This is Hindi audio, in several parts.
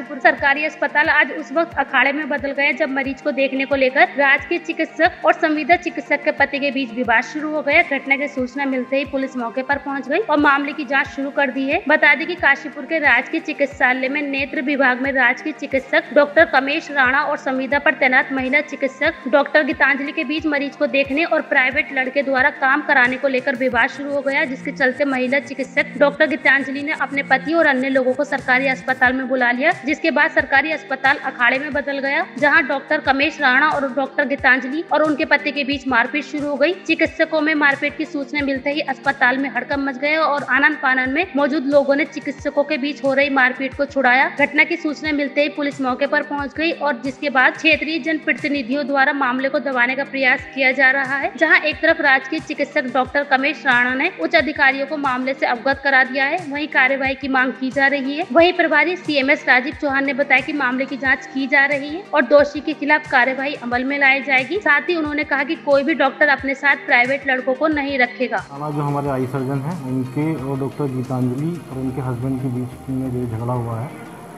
काशीपुर सरकारी अस्पताल आज उस वक्त अखाड़े में बदल गया जब मरीज़ को देखने को लेकर राजकीय चिकित्सक और संविदा चिकित्सक के पति के बीच विवाद शुरू हो गया घटना की सूचना मिलते ही पुलिस मौके पर पहुँच गई और मामले की जाँच शुरू कर दी है। बता दें कि काशीपुर के राजकीय चिकित्सालय में नेत्र विभाग में राजकीय चिकित्सक डॉक्टर कमेश राणा और संविदा पर तैनात महिला चिकित्सक डॉक्टर गीतांजलि के बीच मरीज़ को देखने और प्राइवेट लड़के द्वारा काम कराने को लेकर विवाद शुरू हो गया, जिसके चलते महिला चिकित्सक डॉक्टर गीतांजलि ने अपने पति और अन्य लोगों को सरकारी अस्पताल में बुला लिया जिसके बाद सरकारी अस्पताल अखाड़े में बदल गया, जहाँ डॉक्टर कमेश राणा और डॉक्टर गीतांजलि और उनके पति के बीच मारपीट शुरू हो गई। चिकित्सकों में मारपीट की सूचना मिलते ही अस्पताल में हड़कम मच गया और आनंद पानन में मौजूद लोगों ने चिकित्सकों के बीच हो रही मारपीट को छुड़ाया। घटना की सूचना मिलते ही पुलिस मौके पर पहुँच गई और जिसके बाद क्षेत्रीय जनप्रतिनिधियों द्वारा मामले को दबाने का प्रयास किया जा रहा है, जहाँ एक तरफ़ राजकीय चिकित्सक डॉक्टर कमेश राणा ने उच्च अधिकारियों को मामले से अवगत करा दिया है। वहीं कार्यवाही की मांग की जा रही है। वहीं प्रभारी सीएमएस राजीव चौहान ने बताया कि मामले की जाँच की जा रही है और दोषी के खिलाफ कार्यवाही अमल में लाई जाएगी। साथ ही उन्होंने कहा कि कोई भी डॉक्टर अपने साथ प्राइवेट लड़कों को नहीं रखेगा। जो हमारे आई सर्जन है, उनके और डॉक्टर गीतांजलि और उनके हस्बैंड के बीच में जो झगड़ा हुआ है,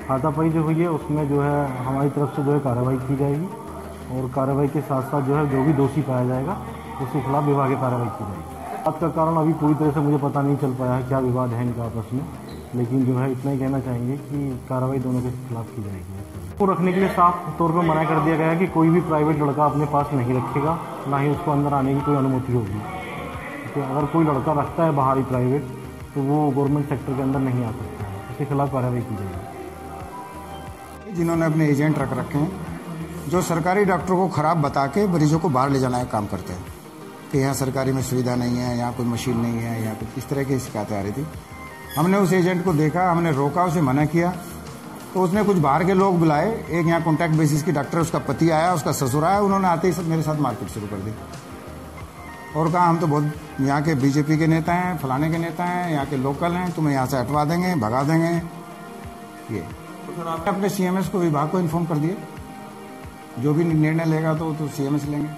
हाथापाई जो हुई है, उसमें जो है हमारी तरफ़ से जो है कार्रवाई की जाएगी और कार्रवाई के साथ साथ जो है जो भी दोषी पाया जाएगा, उसके खिलाफ विभागीय कार्रवाई की जाएगी। बात का कारण अभी पूरी तरह से मुझे पता नहीं चल पाया है, क्या विवाद है इनका आपस में। लेकिन जो है, इतना ही कहना चाहेंगे कि कार्रवाई दोनों के खिलाफ की जाएगी। को रखने के लिए साफ़ तौर पर मना कर दिया गया कि कोई भी प्राइवेट लड़का अपने पास नहीं रखेगा, ना ही उसको अंदर आने की कोई अनुमति होगी। तो अगर कोई लड़का रखता है बाहरी प्राइवेट तो वो गवर्नमेंट सेक्टर के अंदर नहीं आ सकता है। इसके खिलाफ कार्रवाई की जाएगी। जिन्होंने अपने एजेंट रख रखे हैं, जो सरकारी डॉक्टरों को खराब बता के मरीजों को बाहर ले जाना का काम करते हैं। कि यहाँ सरकारी में सुविधा नहीं है, यहाँ कोई मशीन नहीं है, यहाँ कुछ इस तरह की शिकायतें आ रही थी। हमने उस एजेंट को देखा हमने रोका उसे मना किया। तो उसने कुछ बाहर के लोग बुलाए एक यहाँ कॉन्टैक्ट बेसिस की डॉक्टर उसका पति आया उसका ससुर आया उन्होंने आते ही सब मेरे साथ मारपीट शुरू कर दी। और कहा हम तो बहुत यहाँ के बीजेपी के नेता हैं फलाने के नेता हैं यहाँ के लोकल हैं तुम्हें यहाँ से हटवा देंगे भगा देंगे। ये। तो आपने अपने सीएमएस को विभाग को इन्फॉर्म कर दिए जो भी निर्णय लेगा तो, तो सीएमएस लेंगे।